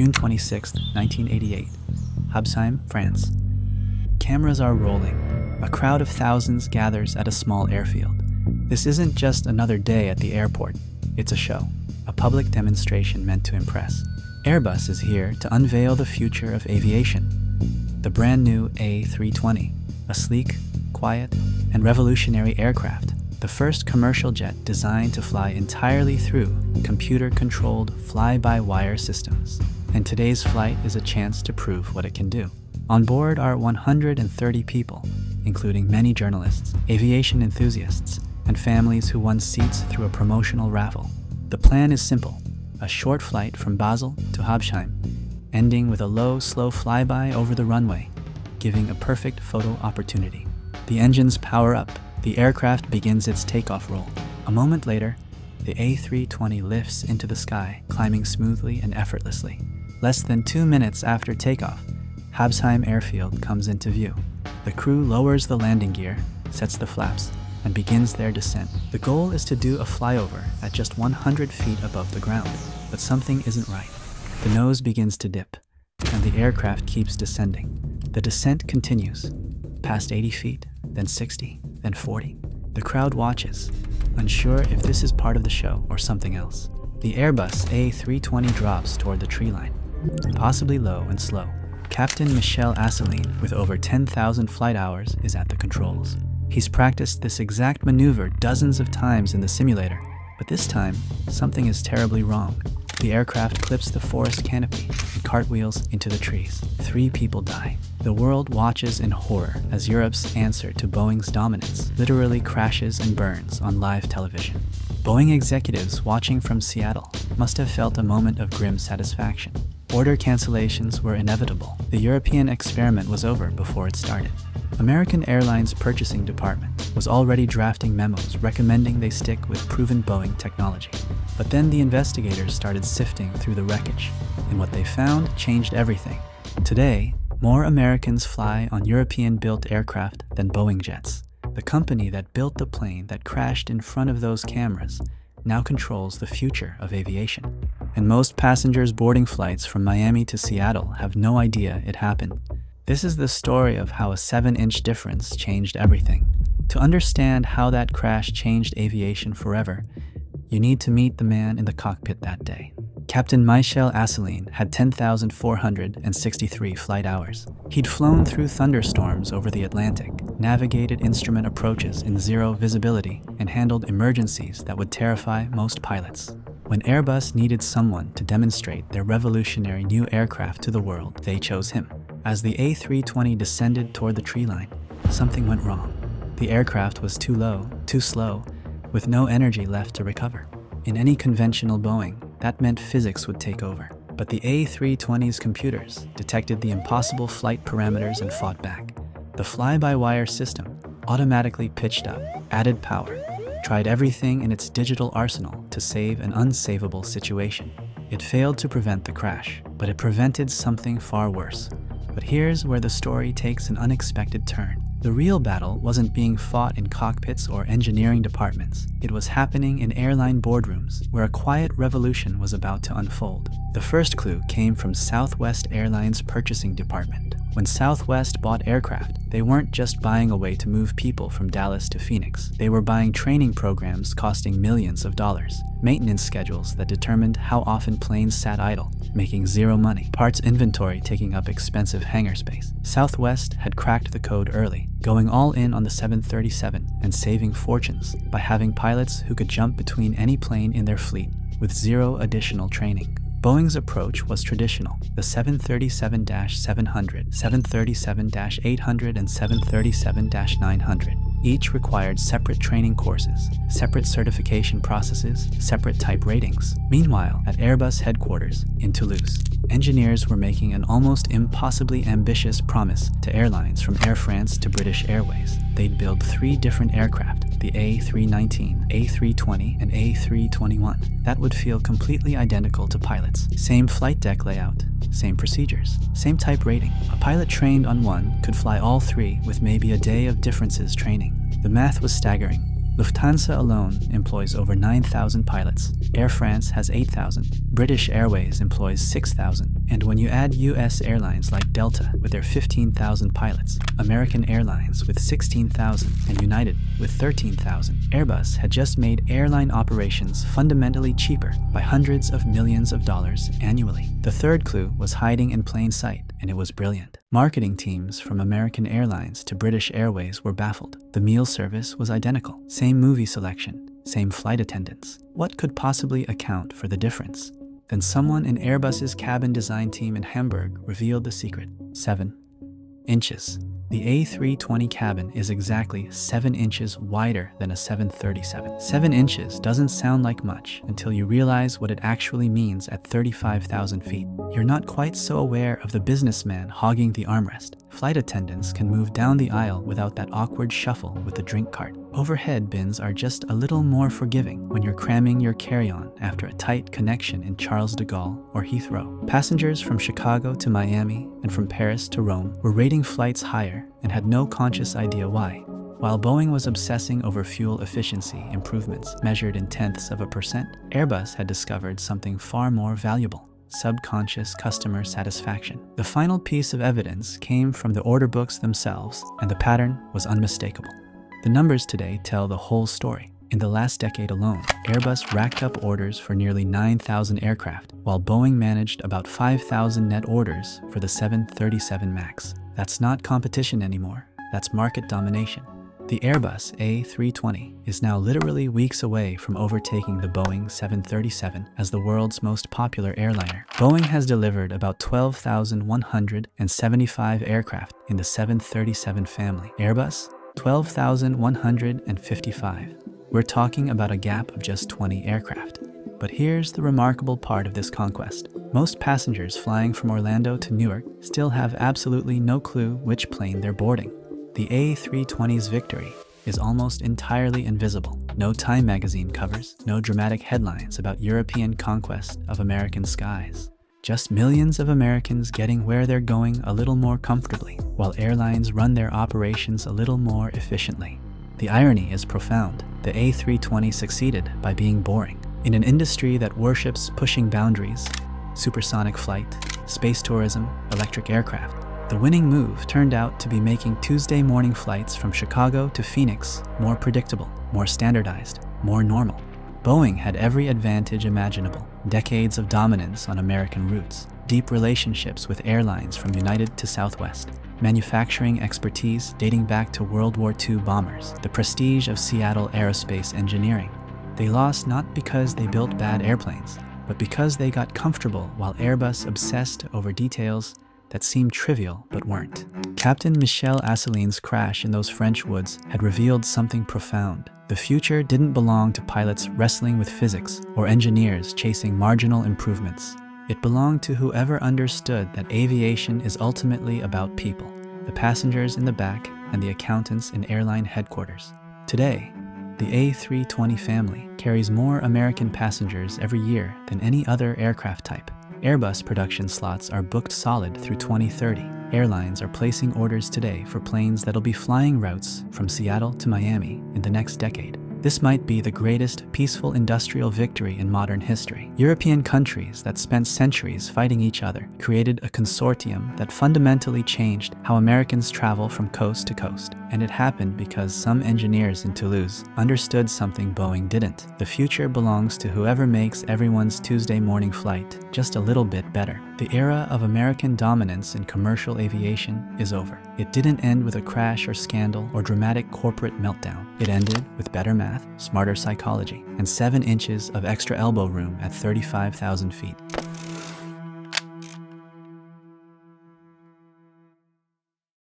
June 26, 1988, Habsheim, France. Cameras are rolling. A crowd of thousands gathers at a small airfield. This isn't just another day at the airport, it's a show, a public demonstration meant to impress. Airbus is here to unveil the future of aviation. The brand new A320, a sleek, quiet, and revolutionary aircraft, the first commercial jet designed to fly entirely through computer controlled fly by wire systems. And today's flight is a chance to prove what it can do. On board are 130 people, including many journalists, aviation enthusiasts, and families who won seats through a promotional raffle. The plan is simple a short flight from Basel to Habsheim, ending with a low, slow flyby over the runway, giving a perfect photo opportunity. The engines power up, the aircraft begins its takeoff roll. A moment later, the A320 lifts into the sky, climbing smoothly and effortlessly. Less than two minutes after takeoff, Habsheim Airfield comes into view. The crew lowers the landing gear, sets the flaps, and begins their descent. The goal is to do a flyover at just 100 feet above the ground, but something isn't right. The nose begins to dip, and the aircraft keeps descending. The descent continues, past 80 feet, then 60, then 40. The crowd watches, unsure if this is part of the show or something else. The Airbus A320 drops toward the tree line, possibly low and slow. Captain Michel Asseline, with over 10,000 flight hours, is at the controls. He's practiced this exact maneuver dozens of times in the simulator, but this time, something is terribly wrong. The aircraft clips the forest canopy and cartwheels into the trees. Three people die. The world watches in horror as Europe's answer to Boeing's dominance literally crashes and burns on live television. Boeing executives watching from Seattle must have felt a moment of grim satisfaction. Order cancellations were inevitable. The European experiment was over before it started. American Airlines Purchasing Department was already drafting memos recommending they stick with proven Boeing technology. But then the investigators started sifting through the wreckage, and what they found changed everything. Today, more Americans fly on European built aircraft than Boeing jets. The company that built the plane that crashed in front of those cameras now controls the future of aviation. And most passengers boarding flights from Miami to Seattle have no idea it happened. This is the story of how a 7 inch difference changed everything. To understand how that crash changed aviation forever, you need to meet the man in the cockpit that day. Captain Michel Asseline had 10,463 flight hours. He'd flown through thunderstorms over the Atlantic, navigated instrument approaches in zero visibility, and handled emergencies that would terrify most pilots. When Airbus needed someone to demonstrate their revolutionary new aircraft to the world, they chose him. As the A320 descended toward the tree line, something went wrong. The aircraft was too low, too slow, with no energy left to recover. In any conventional Boeing, that meant physics would take over. But the A320's computers detected the impossible flight parameters and fought back. The fly by wire system automatically pitched up, added power, tried everything in its digital arsenal to save an unsavable situation. It failed to prevent the crash, but it prevented something far worse but here's where the story takes an unexpected turn. The real battle wasn't being fought in cockpits or engineering departments. It was happening in airline boardrooms, where a quiet revolution was about to unfold. The first clue came from Southwest Airlines' purchasing department. When Southwest bought aircraft, they weren't just buying a way to move people from Dallas to Phoenix. They were buying training programs costing millions of dollars, maintenance schedules that determined how often planes sat idle, making zero money, parts inventory taking up expensive hangar space. Southwest had cracked the code early, going all in on the 737 and saving fortunes by having pilots who could jump between any plane in their fleet with zero additional training. Boeing's approach was traditional. The 737-700, 737-800, and 737-900 each required separate training courses, separate certification processes, separate type ratings. Meanwhile, at Airbus headquarters in Toulouse, engineers were making an almost impossibly ambitious promise to airlines from Air France to British Airways. They'd build three different aircraft the A319, A320, and A321. That would feel completely identical to pilots. Same flight deck layout, same procedures, same type rating. A pilot trained on one could fly all three with maybe a day of differences training. The math was staggering. Lufthansa alone employs over 9,000 pilots. Air France has 8,000. British Airways employs 6,000. And when you add US airlines like Delta with their 15,000 pilots, American Airlines with 16,000, and United with 13,000, Airbus had just made airline operations fundamentally cheaper by hundreds of millions of dollars annually. The third clue was hiding in plain sight, and it was brilliant. Marketing teams from American Airlines to British Airways were baffled. The meal service was identical, same movie selection, same flight attendants. What could possibly account for the difference? Then someone in Airbus's cabin design team in Hamburg revealed the secret. 7 inches. The A320 cabin is exactly 7 inches wider than a 737. 7 inches doesn't sound like much until you realize what it actually means at 35,000 feet. You're not quite so aware of the businessman hogging the armrest. Flight attendants can move down the aisle without that awkward shuffle with the drink cart. Overhead bins are just a little more forgiving when you're cramming your carry-on after a tight connection in Charles de Gaulle or Heathrow. Passengers from Chicago to Miami and from Paris to Rome were rating flights higher and had no conscious idea why. While Boeing was obsessing over fuel efficiency improvements measured in tenths of a percent, Airbus had discovered something far more valuable subconscious customer satisfaction. The final piece of evidence came from the order books themselves, and the pattern was unmistakable. The numbers today tell the whole story. In the last decade alone, Airbus racked up orders for nearly 9,000 aircraft, while Boeing managed about 5,000 net orders for the 737 MAX. That's not competition anymore, that's market domination. The Airbus A320 is now literally weeks away from overtaking the Boeing 737 as the world's most popular airliner. Boeing has delivered about 12,175 aircraft in the 737 family. Airbus, 12,155. We're talking about a gap of just 20 aircraft. But here's the remarkable part of this conquest. Most passengers flying from Orlando to Newark still have absolutely no clue which plane they're boarding. The A320's victory is almost entirely invisible. No Time magazine covers, no dramatic headlines about European conquest of American skies. Just millions of Americans getting where they're going a little more comfortably, while airlines run their operations a little more efficiently. The irony is profound. The A320 succeeded by being boring. In an industry that worships pushing boundaries, supersonic flight, space tourism, electric aircraft, the winning move turned out to be making Tuesday morning flights from Chicago to Phoenix more predictable, more standardized, more normal. Boeing had every advantage imaginable decades of dominance on American routes, deep relationships with airlines from United to Southwest, manufacturing expertise dating back to World War II bombers, the prestige of Seattle aerospace engineering. They lost not because they built bad airplanes, but because they got comfortable while Airbus obsessed over details that seemed trivial but weren't. Captain Michel Asseline's crash in those French woods had revealed something profound. The future didn't belong to pilots wrestling with physics or engineers chasing marginal improvements. It belonged to whoever understood that aviation is ultimately about people, the passengers in the back and the accountants in airline headquarters. Today, the A320 family carries more American passengers every year than any other aircraft type. Airbus production slots are booked solid through 2030. Airlines are placing orders today for planes that'll be flying routes from Seattle to Miami in the next decade. This might be the greatest peaceful industrial victory in modern history. European countries that spent centuries fighting each other created a consortium that fundamentally changed how Americans travel from coast to coast. And it happened because some engineers in Toulouse understood something Boeing didn't. The future belongs to whoever makes everyone's Tuesday morning flight just a little bit better. The era of American dominance in commercial aviation is over. It didn't end with a crash or scandal or dramatic corporate meltdown. It ended with better math, smarter psychology, and 7 inches of extra elbow room at 35,000 feet.